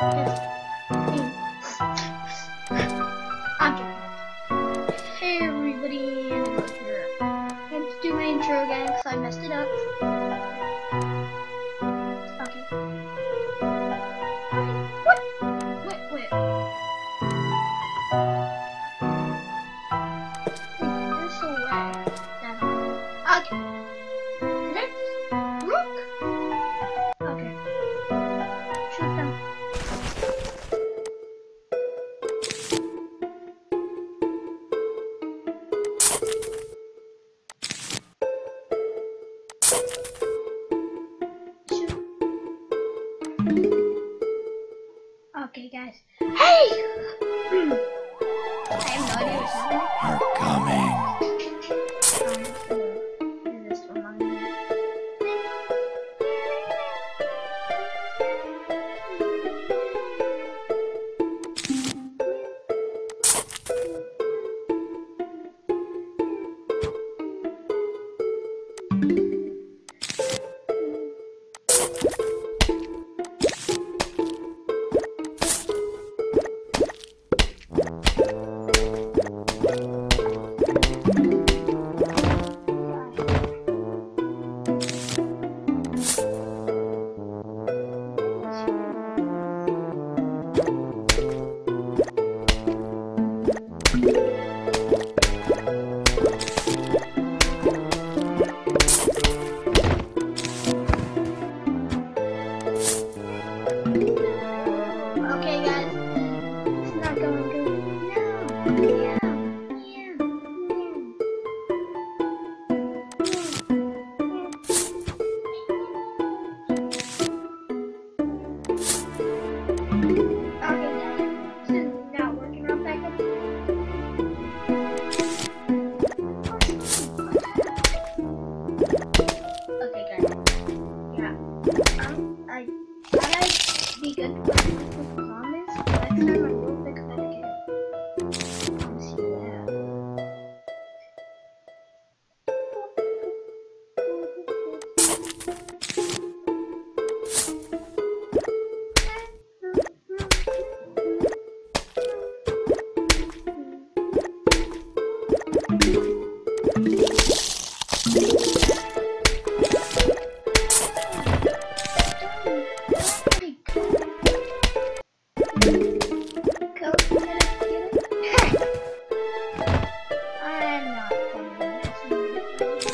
嗯 Yeah. Um, I thought I'd Bye.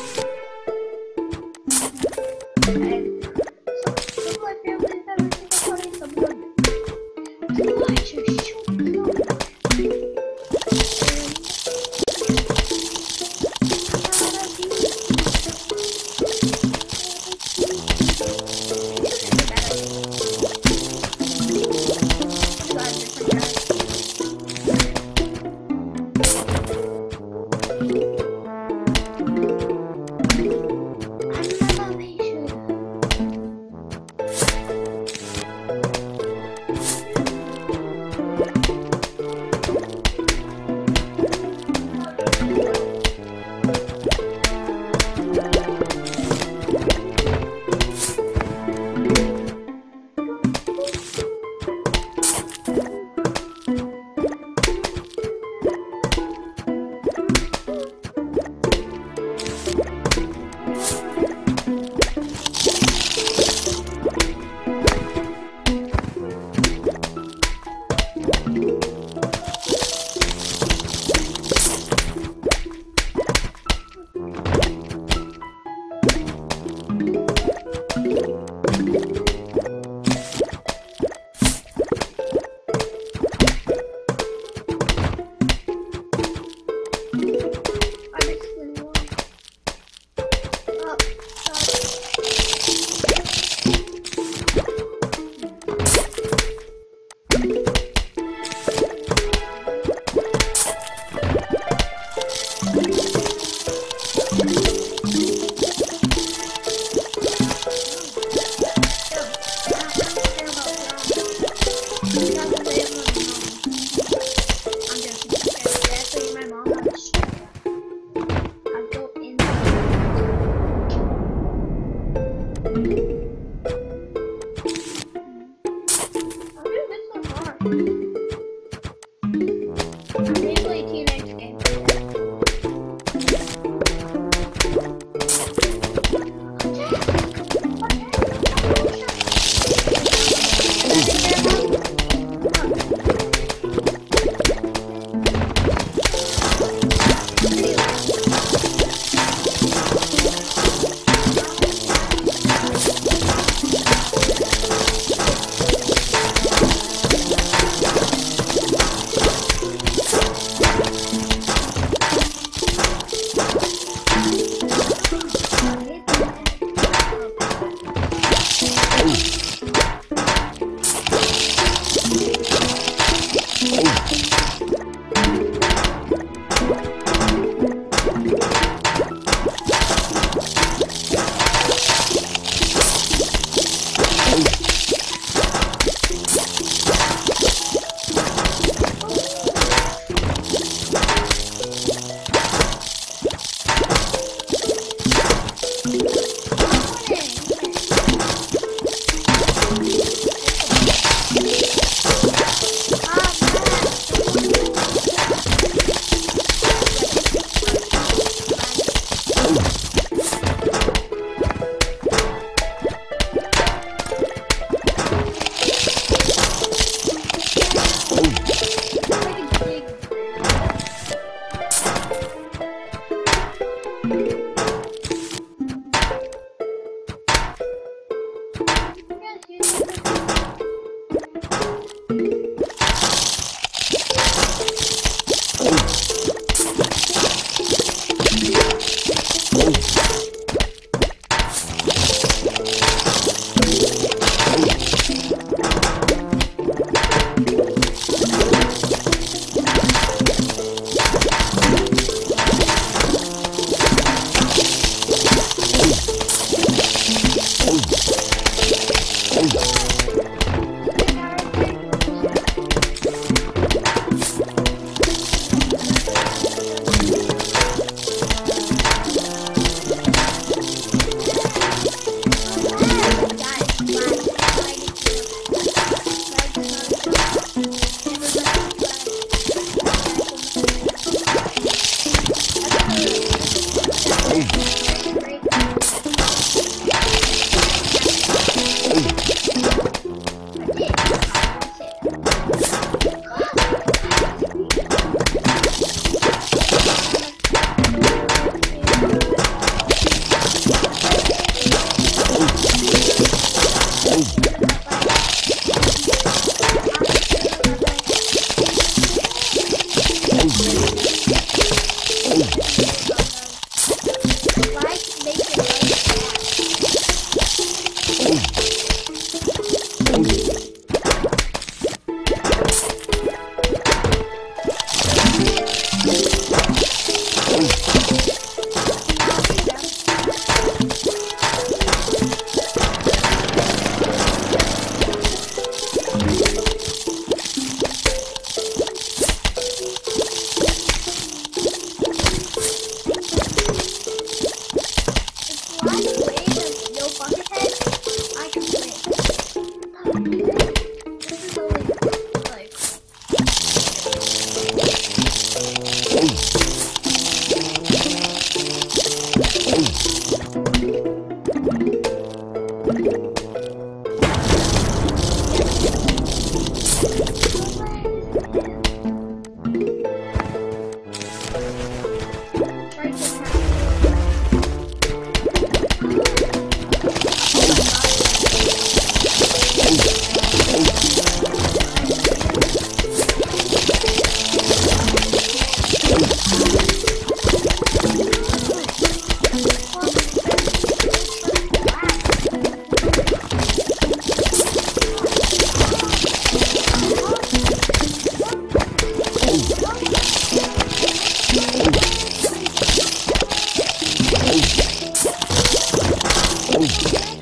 What?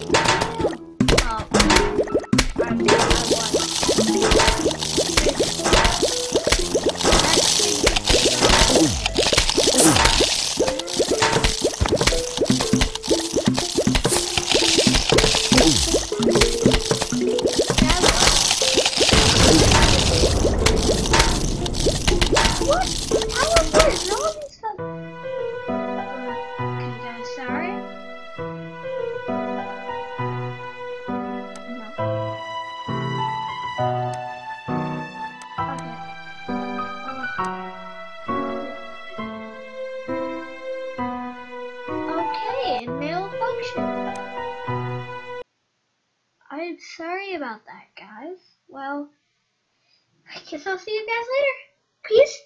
Okay, malfunction. I'm sorry about that, guys. Well, I guess I'll see you guys later. Peace.